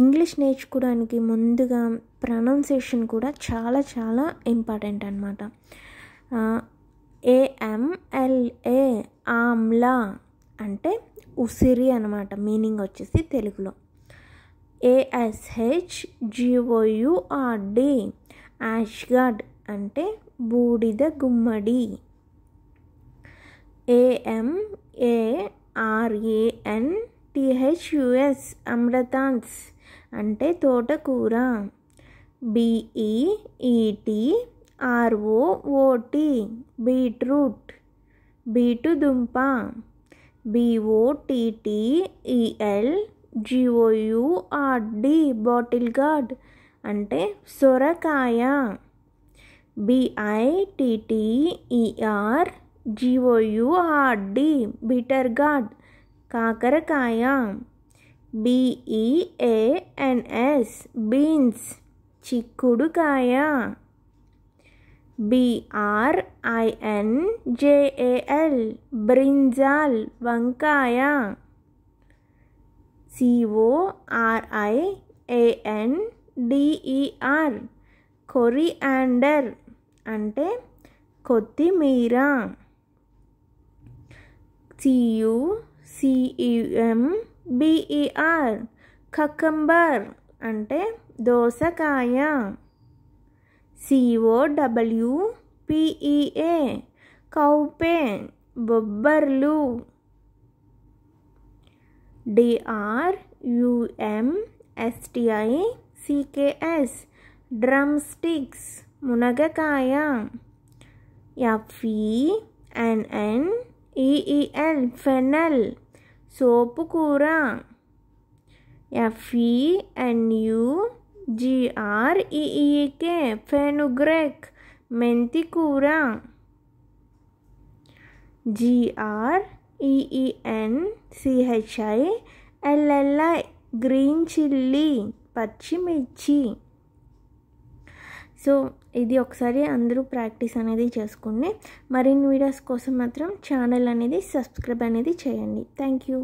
English నేర్చుకోవడానికి ముందుగా pronunciation కూడా చాలా చాలా ఇంపార్టెంట్ అనమాట ఏఎంఎల్ఏ ఆమ్లా అంటే ఉసిరి అనమాట మీనింగ్ వచ్చేసి తెలుగులో. ఏఎస్హెచ్ జిఓయుఆర్డి యాష్గాడ్ అంటే బూడిద గుమ్మడి. ఏఎంఏఆర్ఏఎన్ టిహెచ్యుఎస్ అమృతాన్స్ అంటే తోటకూర. బిఈఈటి ఆర్ఓఓటి బీట్రూట్ బీటు దుంప బిఓటిటిఈఎల్ జిఓయుఆర్డి బాటిల్ గార్డ్ అంటే సొరకాయ. బిఐటిటిఈఆర్ జిఓయుఆర్డి బిటర్ గార్డ్ కాకరకాయ. బిఈఏఎన్ఎస్ బీన్స్ చిక్కుడుకాయ. బిఆర్ఐఎన్ జేఏఎల్ బ్రింజాల్ వంకాయ. సిఓఆర్ఐఏఎన్ డిఈఆర్ కొరియాండర్ అంటే కొత్తిమీర. సియు సిఈఎం బిఈఆర్ కకంబర్ అంటే దోసకాయ. C O W P E A cowpea బొబ్బర్లు. D R S T I C K S drum sticks మునగకాయ. F E N N E L fennel సోపు కూర. F E N U G R E E K fenugreek మెంతి కూర G R E E N C H I L L I green chilli పచ్చిమిర్చి so ఇది ఒకసారి అందరూ practice అనేది చేసుకోండి మరిన్ని వీడియోస్ కోసం మాత్రం ఛానల్ అనేది సబ్స్క్రైబ్ అనేది చేయండి. Thank you